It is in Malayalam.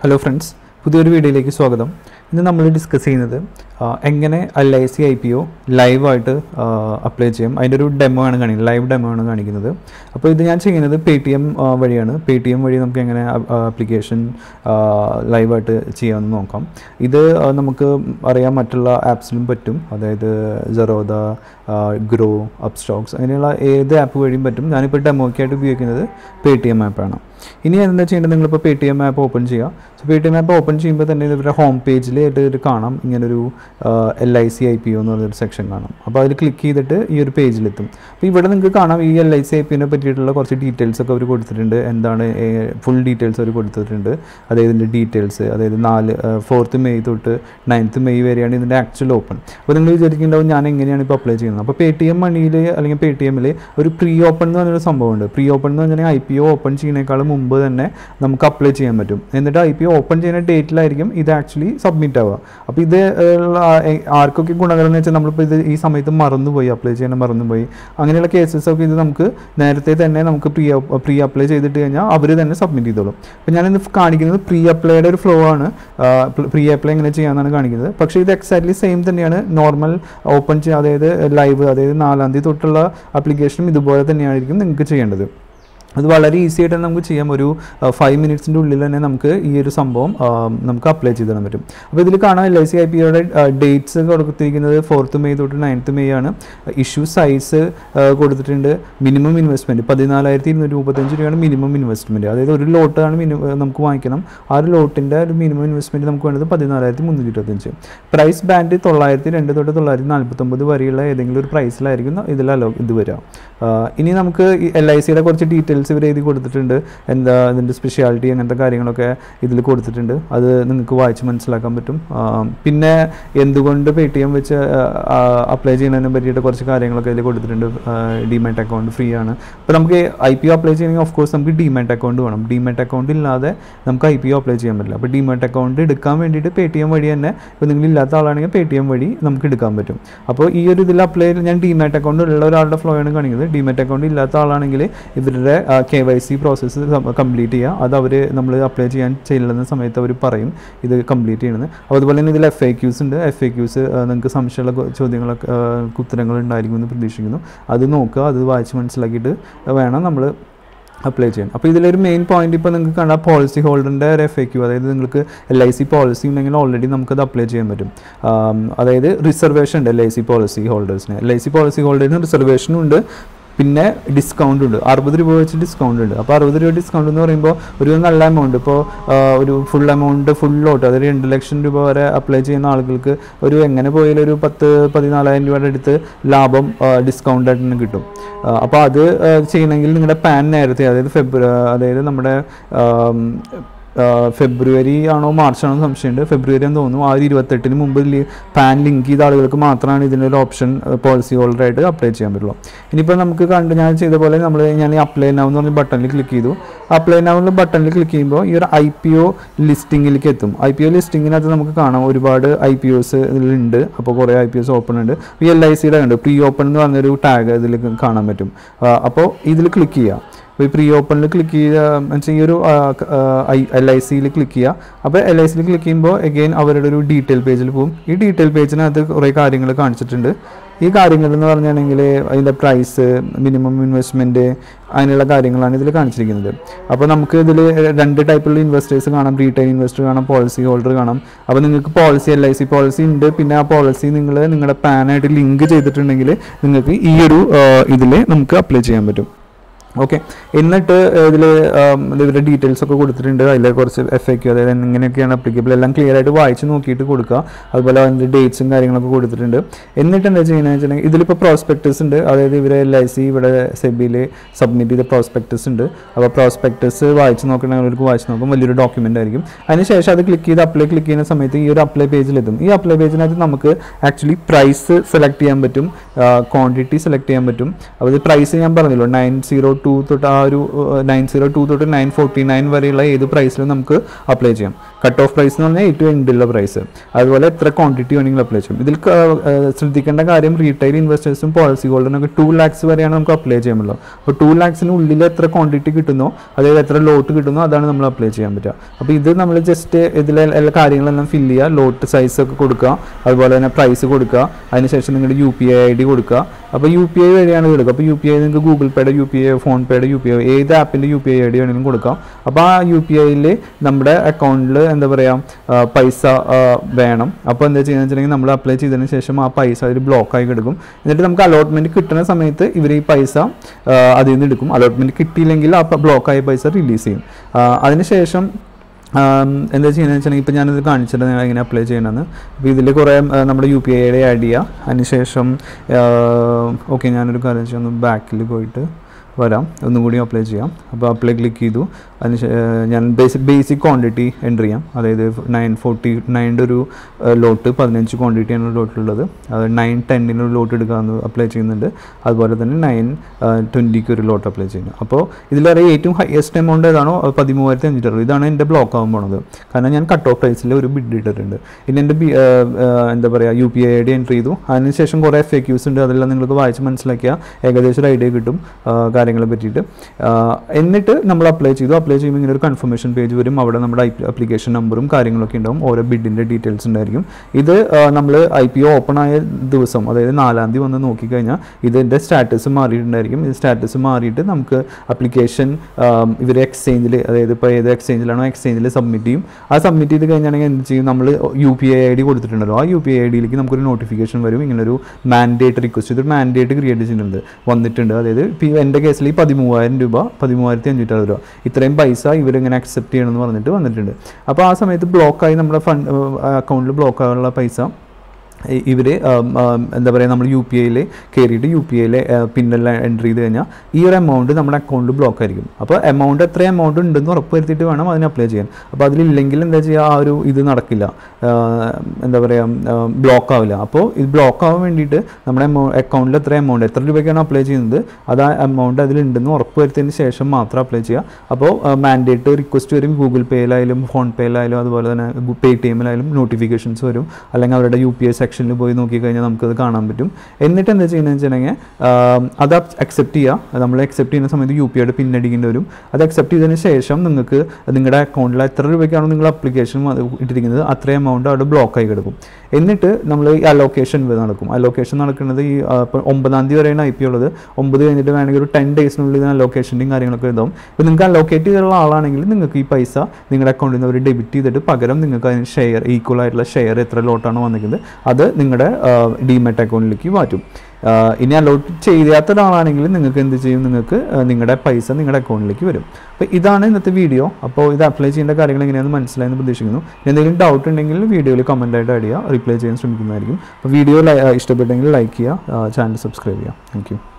ഹലോ ഫ്രണ്ട്സ് പുതിയൊരു വീഡിയോയിലേക്ക് സ്വാഗതം. ഇന്ന് നമ്മൾ ഡിസ്കസ് ചെയ്യുന്നത് എങ്ങനെ L I C I P O ലൈവായിട്ട് അപ്ലൈ ചെയ്യും. അതിന്റെ ഒരു ഡെമോ ആണ് കാണിക്കുന്നത് ലൈവ് ഡെമോ ആണ് കാണിക്കുന്നത്. അപ്പോൾ ഇത് ഞാൻ ചെയ്യുന്നത് പേ ടി എം വഴിയാണ്. പേ ടി എം വഴി നമുക്ക് എങ്ങനെ ആപ്ലിക്കേഷൻ ലൈവായിട്ട് ചെയ്യാമെന്ന് നോക്കാം. ഇത് നമുക്ക് അറിയാം മറ്റുള്ള ആപ്സിലും പറ്റും. അതായത് ജെറോദ ഗ്രോ അപ്സ്റ്റോക്സ് അങ്ങനെയുള്ള ഏത് ആപ്പ് വഴിയും പറ്റും. ഞാനിപ്പോൾ ഡെമോക്കായിട്ട് ഉപയോഗിക്കുന്നത് പേ ടി എം ആപ്പാണ് ഇനി എന്താ ചെയ്യേണ്ടത്? നിങ്ങളിപ്പോൾ Paytm app open ചെയ്യുക. So Paytm app open ചെയ്യുമ്പോൾ തന്നെ ഇവരുടെ ഹോം പേജിൽ ഇത് കാണാം. ഇങ്ങനൊരു L I C I P O എന്ന് പറഞ്ഞൊരു സെക്ഷൻ കാണാം. അപ്പോൾ അതിൽ ക്ലിക്ക് ചെയ്തിട്ട് ഈ ഒരു പേജിലെത്തും അപ്പോൾ ഇവിടെ നിങ്ങൾക്ക് കാണാം ഈ എൽ ഐ സി ഐ പിനെ പറ്റിയിട്ടുള്ള കുറച്ച് ഡീറ്റെയിൽസ് ഒക്കെ അവർ കൊടുത്തിട്ടുണ്ട്. എന്താണ് ഫുൾ ഡീറ്റെയിൽസ് അവർ കൊടുത്തിട്ടുണ്ട്. അതായത് ഇതിന്റെ ഡീറ്റെയിൽസ് അതായത് നാല് ഫോർത്ത് മെയ് തൊട്ട് നയൻത്ത് മെയ് വരെയാണ് ഇതിന്റെ ആക്ച്വൽ ഓപ്പൺ അപ്പോൾ നിങ്ങൾ വിചാരിക്കുന്നുണ്ടാവും ഞാൻ എങ്ങനെയാണ് ഇപ്പോൾ അപ്ലൈ ചെയ്യുന്നത്. അപ്പോൾ പേ ടി എം മണിയിൽ അല്ലെങ്കിൽ പേ ടി എമ്മിൽ ഒരു പ്രീ ഓപ്പൺ എന്ന് പറഞ്ഞൊരു സംഭവമുണ്ട് പ്രീ ഓപ്പൺ എന്ന് പറഞ്ഞാൽ ഐ പി ഒ ഓപ്പൺ ചെയ്യുന്നതിനേക്കാൾ മുമ്പ് തന്നെ നമുക്ക് അപ്ലൈ ചെയ്യാൻ പറ്റും. എന്നിട്ട് ഐ പി ഒ ഓപ്പൺ ചെയ്യുന്ന ഡേറ്റിലായിരിക്കും ഇത് ആക്ച്വലി സബ്മിറ്റ് ആവുക അപ്പോൾ ഇത് ആർക്കൊക്കെ ഗുണകരം എന്ന് വെച്ചാൽ നമ്മളിപ്പോൾ ഇത് ഈ സമയത്ത് മറന്നുപോയി അപ്ലൈ ചെയ്യാൻ മറന്നുപോയി. അങ്ങനെയുള്ള കേസസ് ഒക്കെ ഇത് നമുക്ക് നേരത്തെ തന്നെ നമുക്ക് പ്രീ പ്രീ അപ്ലൈ ചെയ്തിട്ട് കഴിഞ്ഞാൽ അവർ തന്നെ സബ്മിറ്റ് ചെയ്തോളും. അപ്പോൾ ഞാനിന്ന് കാണിക്കുന്നത് പ്രീ അപ്ലൈയുടെ ഒരു ഫ്ലോ ആണ്. പ്രീ അപ്ലൈ എങ്ങനെ ചെയ്യാമെന്നാണ് കാണിക്കുന്നത്. പക്ഷേ ഇത് എക്സാക്ട്ലി സെയിം തന്നെയാണ്. നോർമൽ ഓപ്പൺ ചെയ്യുക അതായത് ലൈവ് അതായത് നാലാം തീയതി തൊട്ടുള്ള ആപ്ലിക്കേഷനും ഇതുപോലെ തന്നെയായിരിക്കും നിങ്ങൾക്ക് ചെയ്യേണ്ടത്. അത് വളരെ ഈസി ആയിട്ട് നമുക്ക് ചെയ്യാം. ഒരു ഫൈവ് മിനിറ്റ്സിന്റെ ഉള്ളിൽ തന്നെ നമുക്ക് ഈ ഒരു സംഭവം നമുക്ക് അപ്ലൈ ചെയ്ത് തരാൻ പറ്റും. അപ്പോൾ ഇതിൽ കാണാം എൽ ഐ സി ഐ പിയുടെ ഡേറ്റ്സ് കൊടുത്തിരിക്കുന്നത് ഫോർത്ത് മെയ് തൊട്ട് നയൻത്ത് മെയ് ആണ്. ഇഷ്യൂ സൈസ് കൊടുത്തിട്ടുണ്ട്. മിനിമം ഇൻവെസ്റ്റ്മെന്റ് പതിനാലായിരത്തി ഇരുന്നൂറ്റി മുപ്പത്തഞ്ച് രൂപയാണ് മിനിമം ഇൻവെസ്റ്റ്മെന്റ് അതായത് ഒരു ലോട്ടാണ് മിനിമം നമുക്ക് വാങ്ങിക്കണം. ആ ഒരു ലോട്ടിന്റെ ഒരു മിനിമം ഇൻവെസ്റ്റ്മെന്റ് നമുക്ക് വേണ്ടത് പതിനാലായിരത്തി മുന്നൂറ്റി ഇരുപത്തഞ്ച് പ്രൈസ് ബാൻഡ് തൊള്ളായിരത്തി രണ്ട് തൊട്ട് തൊള്ളായിരത്തി നാൽപ്പത്തൊമ്പത് വരെയുള്ള ഏതെങ്കിലും ഒരു പ്രൈസിലായിരിക്കും ഇതിൽ ഇത് വരിക. ഇനി നമുക്ക് എൽ ഐ സിയുടെ കുറച്ച് ഡീറ്റെയിൽസ് ഇവർ എഴുതി കൊടുത്തിട്ടുണ്ട്. എന്താ ഇതിന്റെ സ്പെഷ്യാലിറ്റി അങ്ങനത്തെ കാര്യങ്ങളൊക്കെ ഇതിൽ കൊടുത്തിട്ടുണ്ട്. അത് നിങ്ങൾക്ക് വായിച്ച് മനസ്സിലാക്കാൻ പറ്റും. പിന്നെ എന്തുകൊണ്ട് പേ ടി എം വെച്ച് അപ്ലൈ ചെയ്യുന്നതിനെ പറ്റിയിട്ട് കുറച്ച് കാര്യങ്ങളൊക്കെ ഇതിൽ കൊടുത്തിട്ടുണ്ട്. ഡിമാറ്റ് അക്കൗണ്ട് ഫ്രീ ആണ്. അപ്പോൾ നമുക്ക് ഐ പി ഒ അപ്ലൈ ചെയ്യണമെങ്കിൽ ഓഫ് കോഴ്സ് നമുക്ക് ഡിമാറ്റ് അക്കൗണ്ട് വേണം. ഡിമാറ്റ് അക്കൗണ്ട് ഇല്ലാതെ നമുക്ക് ഐ പി ഒ അപ്ലൈ ചെയ്യാൻ പറ്റില്ല. അപ്പോൾ ഡിമാറ്റ് അക്കൗണ്ട് എടുക്കാൻ വേണ്ടിയിട്ട് പേ ടി എം വഴി തന്നെ ഇപ്പോൾ നിങ്ങൾ ഇല്ലാത്ത ആളാണെങ്കിൽ പേ ടി എം വഴി നമുക്ക് എടുക്കാൻ പറ്റും. അപ്പോൾ ഈ ഒരു ഇതിൽ അപ്ലൈ ഞാൻ ഡിമാറ്റ് അക്കൗണ്ട് ഉള്ള ഒരാളുടെ ഫ്ലോ ആണ് കാണിക്കുന്നത്. ഡിമാറ്റ് അക്കൗണ്ട് ഇല്ലാത്ത ആളാണെങ്കിൽ ഇവരുടെ K Y C process complete ചെയ്യുക അത് അവർ നമ്മൾ അപ്ലൈ ചെയ്യാൻ ചെയ്യുന്ന സമയത്ത് അവർ പറയും ഇത് കംപ്ലീറ്റ് ചെയ്യണമെന്ന് അപ്പോൾ അതുപോലെ തന്നെ ഇതിൽ എഫ് എ ക്യൂസ് ഉണ്ട്. എഫ് എ ക്യൂസ് നിങ്ങൾക്ക് സംശയമുള്ള ചോദ്യങ്ങളൊക്കെ ഉത്തരങ്ങൾ ഉണ്ടായിരിക്കും എന്ന് പ്രതീക്ഷിക്കുന്നു. അത് നോക്കുക അത് വായിച്ച് മനസ്സിലാക്കിയിട്ട് വേണം നമ്മൾ അപ്ലൈ ചെയ്യാൻ. അപ്പോൾ ഇതിലൊരു മെയിൻ പോയിന്റ് ഇപ്പോൾ നിങ്ങൾക്ക് കണ്ടാൽ പോളിസി ഹോൾഡറിന്റെ ഒരു എഫ് എ ക്യൂ അതായത് നിങ്ങൾക്ക് എൽ ഐ സി പോളിസി ഉണ്ടെങ്കിൽ ഓൾറെഡി നമുക്കത് അപ്ലൈ ചെയ്യാൻ പറ്റും. അതായത് റിസർവേഷൻ ഉണ്ട് എൽ ഐ സി പോളിസി ഹോൾഡേഴ്സിന് എൽ ഐ സി പോളിസി ഹോൾഡേഴ്സിന് റിസർവേഷനും ഉണ്ട്. പിന്നെ ഡിസ്കൗണ്ട് ഉണ്ട്. അറുപത് രൂപ വെച്ച് ഡിസ്കൗണ്ട് ഉണ്ട്. അപ്പോൾ അറുപത് രൂപ ഡിസ്കൗണ്ട് എന്ന് പറയുമ്പോൾ ഒരു നല്ല എമൗണ്ട് ഇപ്പോൾ ഒരു ഫുൾ എമൗണ്ട് ഫുൾ ലോട്ട് അതായത് രണ്ട് ലക്ഷം രൂപ വരെ അപ്ലൈ ചെയ്യുന്ന ആളുകൾക്ക് ഒരു എങ്ങനെ പോയാലും ഒരു പത്ത് പതിനാലായിരം രൂപയുടെ അടുത്ത് ലാഭം ഡിസ്കൗണ്ട് ആയിട്ട് തന്നെ കിട്ടും. അപ്പോൾ അത് ചെയ്യണമെങ്കിൽ നിങ്ങളുടെ പാൻ നേരത്തെ അതായത് ഫെബ്രുവരി അതായത് നമ്മുടെ ഫെബ്രുവരി ആണോ മാർച്ച് ആണോ സംശയമുണ്ട്. ഫെബ്രുവരി എന്ന് തോന്നുന്നു ആ ഒരു ഇരുപത്തെട്ടിന് മുമ്പ് പാൻ ലിങ്ക് ചെയ്ത ആളുകൾക്ക് മാത്രമാണ് ഇതിനൊരു ഓപ്ഷൻ പോളിസി ഹോൾഡറായിട്ട് അപ്ലൈ ചെയ്യാൻ പറ്റുള്ളൂ. ഇനിയിപ്പോൾ നമുക്ക് കണ്ട് ഞാൻ ചെയ്ത പോലെ നമ്മൾ ഞാൻ ഈ അപ്ലൈ നൗ എന്ന് പറഞ്ഞ ബട്ടണിൽ ക്ലിക്ക് ചെയ്തു. അപ്ലൈ നൗ എന്ന ബട്ടണിൽ ക്ലിക്ക് ചെയ്യുമ്പോൾ ഈ ഒരു ഐ പി ഒ ലിസ്റ്റിങ്ങിലേക്ക് എത്തും. ഐ പി ഒ ലിസ്റ്റിങ്ങിനകത്ത് നമുക്ക് കാണാം ഒരുപാട് ഐ പി ഒസ് ഇതിലുണ്ട്. അപ്പോൾ കുറേ ഐ പി ഒസ് ഓപ്പൺ ഉണ്ട്. ഈ എൽ ഐ സിയുടെ ഉണ്ട് പ്രീ ഓപ്പൺ എന്ന് പറഞ്ഞൊരു ടാഗ് ഇതിൽ കാണാൻ പറ്റും. അപ്പോൾ ഇതിൽ ക്ലിക്ക് ചെയ്യാം. അപ്പോൾ ഈ പ്രീ ഓപ്പണിൽ ക്ലിക്ക് ചെയ്യുക വെച്ചാൽ ഈ ഒരു എൽ ഐ സിയിൽ ക്ലിക്ക് ചെയ്യുക. അപ്പോൾ എൽ ഐ സിയിൽ ക്ലിക്ക് ചെയ്യുമ്പോൾ എഗെയിൻ അവരുടെ ഒരു ഡീറ്റെയിൽ പേജിൽ പോകും. ഈ ഡീറ്റെയിൽ പേജിനകത്ത് കുറേ കാര്യങ്ങൾ കാണിച്ചിട്ടുണ്ട്. ഈ കാര്യങ്ങൾ എന്ന് പറഞ്ഞാണെങ്കിൽ അതിന്റെ പ്രൈസ് മിനിമം ഇൻവെസ്റ്റ്മെന്റ് അങ്ങനെയുള്ള കാര്യങ്ങളാണ് ഇതിൽ കാണിച്ചിരിക്കുന്നത്. അപ്പോൾ നമുക്ക് ഇതിൽ രണ്ട് ടൈപ്പുള്ള ഇൻവെസ്റ്റേഴ്സ് കാണാം. റീറ്റെയിൽ ഇൻവെസ്റ്റർ കാണാം പോളിസി ഹോൾഡർ കാണാം. അപ്പോൾ നിങ്ങൾക്ക് policy L I C policy ഉണ്ട്. പിന്നെ ആ പോളിസി നിങ്ങൾ നിങ്ങളുടെ പാനായിട്ട് ലിങ്ക് ചെയ്തിട്ടുണ്ടെങ്കിൽ നിങ്ങൾക്ക് ഈ ഒരു ഇതിൽ നമുക്ക് അപ്ലൈ ചെയ്യാൻ പറ്റും. ഓക്കെ എന്നിട്ട് ഇതിൽ ഇവരുടെ ഡീറ്റെയിൽസ് ഒക്കെ കൊടുത്തിട്ടുണ്ട്. അതിൽ കുറച്ച് എഫ് എ അതായത് എങ്ങനെയൊക്കെയാണ് അപ്ലിക്കബിൾ എല്ലാം ക്ലിയർ ആയിട്ട് വായിച്ച് നോക്കിയിട്ട് കൊടുക്കുക. അതുപോലെ അതിന്റെ ഡേറ്റ്സും കാര്യങ്ങളൊക്കെ കൊടുത്തിട്ടുണ്ട്. എന്നിട്ട് എന്താ ചെയ്യുന്നത് വെച്ചിട്ടുണ്ടെങ്കിൽ ഇതിലിപ്പോൾ പ്രോസ്പെക്ടസ് ഉണ്ട്. അതായത് ഇവരെ എൽ ഐ സി ഇവിടെ സെബിയിൽ സബ്മിറ്റ് ചെയ്ത പ്രോസ്പെക്ടസ് ഉണ്ട്. അപ്പോൾ പ്രോസ്പെക്ടസ് വായിച്ച് നോക്കണമെങ്കിൽ വായിച്ച് നോക്കും വലിയൊരു ഡോക്യുമെന്റ് ആയിരിക്കും. അതിനുശേഷം അത് ക്ലിക്ക് ചെയ്ത് അപ്ലൈ ക്ലിക്ക് ചെയ്യുന്ന സമയത്ത് ഈ ഒരു അപ്ലൈ പേജിലെത്തും ഈ അപ്ലൈ പേജിനകത്ത് നമുക്ക് ആക്ച്വലി പ്രൈസ് സെലക്ട് ചെയ്യാൻ പറ്റും. ക്വാണ്ടിറ്റി സെലക്ട് ചെയ്യാൻ പറ്റും. അപ്പോൾ പ്രൈസ് ഞാൻ പറഞ്ഞല്ലോ നയൻ സീറോ ടു തൊട്ട് ആ ഒരു നയൻ സീറോ ടു തൊട്ട് നയൻ ഫോർട്ടി നയൻ വരെയുള്ള ഏത് പ്രൈസിലും നമുക്ക് അപ്ലൈ ചെയ്യാം. കട്ട് ഓഫ് പ്രൈസ് എന്ന് പറഞ്ഞാൽ ഏറ്റവും എൻഡിലുള്ള പ്രൈസ് അതുപോലെ എത്ര ക്വാണ്ടിറ്റി വേണമെങ്കിലും അപ്ലൈ ചെയ്യും. ഇതിൽ ശ്രദ്ധിക്കേണ്ട കാര്യം റീറ്റെയിൽ ഇൻവെസ്റ്റേഴ്സും പോളിസി ഹോൾഡറിനൊക്കെ ടു ലാക്സ് വരെയാണ് നമുക്ക് അപ്ലൈ പറ്റുക അപ്പോൾ ടു ലാക്സിന് ഉള്ളിൽ എത്ര ക്വാണ്ടിറ്റി കിട്ടുന്നോ അതായത് എത്ര ലോട്ട് കിട്ടുന്നോ അതാണ് നമ്മൾ അപ്ലൈ ചെയ്യാൻ പറ്റുക. അപ്പോൾ ഇത് നമ്മൾ ജസ്റ്റ് ഇതിലെ എല്ലാ കാര്യങ്ങളെല്ലാം ഫില്ല് ചെയ്യുക. ലോട്ട് സൈസ് ഒക്കെ കൊടുക്കുക. അതുപോലെ തന്നെ പ്രൈസ് കൊടുക്കുക. അതിനുശേഷം നിങ്ങളുടെ U P I I D കൊടുക്കുക. അപ്പോൾ യു പി ഐ വഴിയാണ് കൊടുക്കുക അപ്പോൾ യു പി ഐ നിങ്ങൾക്ക് ഗൂഗിൾ പേയുടെ യു പി ഐ ഫോൺ പേയുടെ യു പി ഐ ഏത് ആപ്പിന്റെ U P I I D വേണമെങ്കിലും കൊടുക്കാം. അപ്പോൾ ആ യു പി ഐയിൽ നമ്മുടെ അക്കൗണ്ടിൽ എന്താ പറയുക പൈസ വേണം. അപ്പോൾ എന്താ ചെയ്യുന്നത് വെച്ചിട്ടുണ്ടെങ്കിൽ നമ്മൾ അപ്ലൈ ചെയ്തതിന് ശേഷം ആ പൈസ അതിൽ ബ്ലോക്ക് ആയി കിടക്കും. എന്നിട്ട് നമുക്ക് അലോട്ട്മെന്റ് കിട്ടുന്ന സമയത്ത് ഇവർ ഈ പൈസ അതിൽ നിന്ന് എടുക്കും. അലോട്ട്മെന്റ് കിട്ടിയില്ലെങ്കിൽ ആ ബ്ലോക്ക് ആയ പൈസ റിലീസ് ചെയ്യും. അതിനുശേഷം എന്താ ചെയ്യുന്നത് വെച്ചിട്ടുണ്ടെങ്കിൽ ഇപ്പോൾ ഞാനിത് കാണിച്ചിട്ട് ഞാൻ എങ്ങനെ അപ്ലൈ ചെയ്യണമെന്ന് അപ്പോൾ ഇതിൽ കുറേ നമ്മുടെ യു പി ഐയുടെ ആഡ് ചെയ്യുക അതിനുശേഷം ഓക്കെ ഞാനൊരു കാര്യം ഒന്ന് ബാക്കിൽ പോയിട്ട് വരാം. ഒന്നും കൂടി അപ്ലൈ ചെയ്യാം. അപ്പോൾ അപ്ലൈ ക്ലിക്ക് ചെയ്തു. അതിന് ഞാൻ ബേസിക് ബേസിക് ക്വാണ്ടിറ്റി എന്റർ ചെയ്യാം. അതായത് നയൻ ഫോർട്ടി നയന്റെ ഒരു ലോട്ട് പതിനഞ്ച് ക്വാണ്ടിറ്റിയാണ് ലോട്ടിലുള്ളത് അത് നയൻ ടെന്നിന് ലോട്ട് എടുക്കാമെന്ന് അപ്ലൈ ചെയ്യുന്നുണ്ട്. അതുപോലെ തന്നെ നയൻ ട്വന്റിക്ക് ഒരു ലോട്ട് അപ്ലൈ ചെയ്യുന്നു. അപ്പോൾ ഇതിലേറെ ഏറ്റവും ഹയസ്റ്റ് എമൗണ്ട് ഏതാണോ പതിമൂവായിരത്തി അഞ്ഞൂറ്റി അറുപത്. ഇതാണ് എന്റെ ബ്ലോക്ക് ആകാൻ പോണത്. കാരണം ഞാൻ കട്ട് ഓഫ് പ്രൈസിൽ ഒരു ബിഡ് ഇട്ടിട്ടുണ്ട്. ഇനി എന്റെ എന്താ പറയുക U P I I D enter ചെയ്തു. അതിനുശേഷം കുറേ എഫ് എ ക്യൂസ് ഉണ്ട്. അതെല്ലാം നിങ്ങൾക്ക് വായിച്ച് മനസ്സിലാക്കിയാൽ ഏകദേശം ഒരു ഐഡിയ കിട്ടും. കാര്യങ്ങളെ പറ്റിയിട്ട്. എന്നിട്ട് നമ്മൾ അപ്ലൈ ചെയ്തു. അപ്ലൈ ചെയ്യുമ്പോൾ ഇങ്ങനെ ഒരു കൺഫർമേഷൻ പേജ് വരും. അവിടെ നമ്മുടെ അപ്ലിക്കേഷൻ നമ്പറും കാര്യങ്ങളൊക്കെ ഉണ്ടാവും. ഓരോ ബിഡിന്റെ ഡീറ്റെയിൽസ് ഉണ്ടായിരിക്കും. ഇത് നമ്മൾ ഐ പി ഒ ഓപ്പൺ ആയ ദിവസം അതായത് നാലാം തീയതി വന്ന് നോക്കിക്കഴിഞ്ഞാൽ ഇതിന്റെ സ്റ്റാറ്റസ് മാറിയിട്ടുണ്ടായിരിക്കും. ഇത് സ്റ്റാറ്റസ് മാറിയിട്ട് നമുക്ക് അപ്ലിക്കേഷൻ ഇവർ എക്സ്ചേഞ്ചിൽ അതായത് ഇപ്പോൾ ഏത് എക്സ്ചേഞ്ചിലാണോ എക്സ്ചേഞ്ചിൽ സബ്മിറ്റ് ചെയ്യും. ആ സബ്മിറ്റ് ചെയ്ത് കഴിഞ്ഞാണെങ്കിൽ എന്ത് ചെയ്യും? നമ്മൾ U P I I D കൊടുത്തിട്ടുണ്ടല്ലോ. ആ യു പി ഐ ഐ ഡിയിലേക്ക് നമുക്കൊരു നോട്ടിഫിക്കേഷൻ വരും. ഇങ്ങനൊരു മാൻഡേറ്റ് റിക്വസ്റ്റ് ഇതൊരു മാൻഡേറ്റ് ക്രിയേറ്റ് ചെയ്യുന്നുണ്ട് വന്നിട്ടുണ്ട്. അതായത് ഇപ്പോൾ എന്റെ കേസിൽ ഈ പതിമൂവായിരം രൂപ പതിമൂവായിരത്തി അഞ്ഞൂറ്റി അറുപത് രൂപ. ഇത്രയും പൈസ ഇവരിങ്ങനെ അക്സെപ്റ്റ് ചെയ്യണമെന്ന് പറഞ്ഞിട്ട് വന്നിട്ടുണ്ട്. അപ്പോൾ ആ സമയത്ത് ബ്ലോക്കായി നമ്മുടെ ഫണ്ട് അക്കൗണ്ടിൽ ബ്ലോക്ക് ആകാനുള്ള പൈസ ഇവർ എന്താ പറയുക നമ്മൾ യു പി ഐയിൽ കയറിയിട്ട് യു പി ഐയിലെ പിന്നെല്ലാം എന്റർ ചെയ്ത് കഴിഞ്ഞാൽ ഈ ഒരു എമൗണ്ട് നമ്മുടെ അക്കൗണ്ട് ബ്ലോക്ക് ആയിരിക്കും. അപ്പോൾ എമൗണ്ട് എത്ര എമൗണ്ട് ഉണ്ടെന്ന് ഉറപ്പ് വരുത്തിയിട്ട് വേണം അതിന് അപ്ലൈ ചെയ്യാൻ. അപ്പോൾ അതിലില്ലെങ്കിൽ എന്താ ചെയ്യുക ആ ഒരു ഇത് നടക്കില്ല. എന്താ പറയുക ബ്ലോക്ക് ആവില്ല. അപ്പോൾ ഇത് ബ്ലോക്ക് ആവാൻ വേണ്ടിയിട്ട് നമ്മുടെ അക്കൗണ്ടിൽ എത്ര എമൗണ്ട് എത്ര രൂപയ്ക്കാണ് അപ്ലൈ ചെയ്യുന്നത് അത് ആ എമൗണ്ട് അതിലുണ്ടെന്ന് ഉറപ്പ് വരുത്തിയതിന് ശേഷം മാത്രം അപ്ലൈ ചെയ്യുക അപ്പോൾ മാൻഡേറ്റ് റിക്വസ്റ്റ് വരും. ഗൂഗിൾ പേയിലായാലും ഫോൺ പേയിലായാലും അതുപോലെ തന്നെ പേ ടി എമ്മിലായാലും നോട്ടിഫിക്കേഷൻസ് വരും. അല്ലെങ്കിൽ അവരുടെ യു പി ഐ സെക്ഷനിൽ പോയി നോക്കിക്കഴിഞ്ഞാൽ നമുക്കത് കാണാൻ പറ്റും. എന്നിട്ട് എന്താ ചെയ്യുന്നത് വെച്ചിട്ടുണ്ടെങ്കിൽ അത് അക്സെപ്റ്റ് ചെയ്യുക. നമ്മൾ അക്സെപ്റ്റ് ചെയ്യുന്ന സമയത്ത് യു പി ഐയുടെ പിന്നടിക്കേണ്ടി വരും. അത് അക്സെപ്റ്റ് ചെയ്തതിന് ശേഷം നിങ്ങൾക്ക് നിങ്ങളുടെ അക്കൗണ്ടിൽ എത്ര രൂപയ്ക്കാണോ നിങ്ങൾ അപ്ലിക്കേഷൻ ഇട്ടിരിക്കുന്നത് അത്രയും എമൗണ്ട് അവിടെ ബ്ലോക്ക് ആയി കിടക്കും. എന്നിട്ട് നമ്മൾ ഈ അലോക്കേഷൻ നടക്കും. അലോക്കേഷൻ നടക്കുന്നത് ഈ ഒമ്പതാം തീയതി വരെയാണ് ഐ പി ഉള്ളത്. ഒമ്പത് കഴിഞ്ഞിട്ട് വേണമെങ്കിൽ ഒരു ടെൻ ഡേയ്സിനുള്ളിൽ അലോക്കേഷന്റെയും കാര്യങ്ങളൊക്കെ ഉണ്ടാവും അപ്പോൾ നിങ്ങൾക്ക് അലോക്കേറ്റ് ചെയ്തിട്ടുള്ള ആളാണെങ്കിൽ നിങ്ങൾക്ക് ഈ പൈസ നിങ്ങളുടെ അക്കൗണ്ടിൽ നിന്ന് അവർ ഡെബിറ്റ് ചെയ്തിട്ട് പകരം നിങ്ങൾക്ക് അതിന് ഷെയർ ഈക്വൽ ആയിട്ടുള്ള ഷെയർ എത്ര ലോട്ടാണ് വന്നിരിക്കുന്നത് അത് നിങ്ങളുടെ ഡിമെറ്റ് അക്കൗണ്ടിലേക്ക് മാറ്റും. ഇനി അലോട്ട് ചെയ്യാത്ത ഒരാളാണെങ്കിൽ നിങ്ങൾക്ക് എന്ത് ചെയ്യും? നിങ്ങൾക്ക് നിങ്ങളുടെ പൈസ നിങ്ങളുടെ അക്കൗണ്ടിലേക്ക് വരും. അപ്പോൾ ഇതാണ് ഇന്നത്തെ വീഡിയോ അപ്പോൾ ഇത് അപ്ലൈ ചെയ്യേണ്ട കാര്യങ്ങൾ എങ്ങനെയാണെന്ന് മനസ്സിലായെന്ന് പ്രതീക്ഷിക്കുന്നു. എന്തെങ്കിലും ഡൗട്ട് ഉണ്ടെങ്കിൽ വീഡിയോയിൽ കമന്റ് ആയിട്ട് ചെയ്യുക. റിപ്ലൈ ചെയ്യാൻ ശ്രമിക്കുന്നതായിരിക്കും. അപ്പോൾ വീഡിയോ ഇഷ്ടപ്പെട്ടെങ്കിൽ ലൈക്ക് ചെയ്യുക. ചാനൽ സബ്സ്ക്രൈബ് ചെയ്യുക. താങ്ക്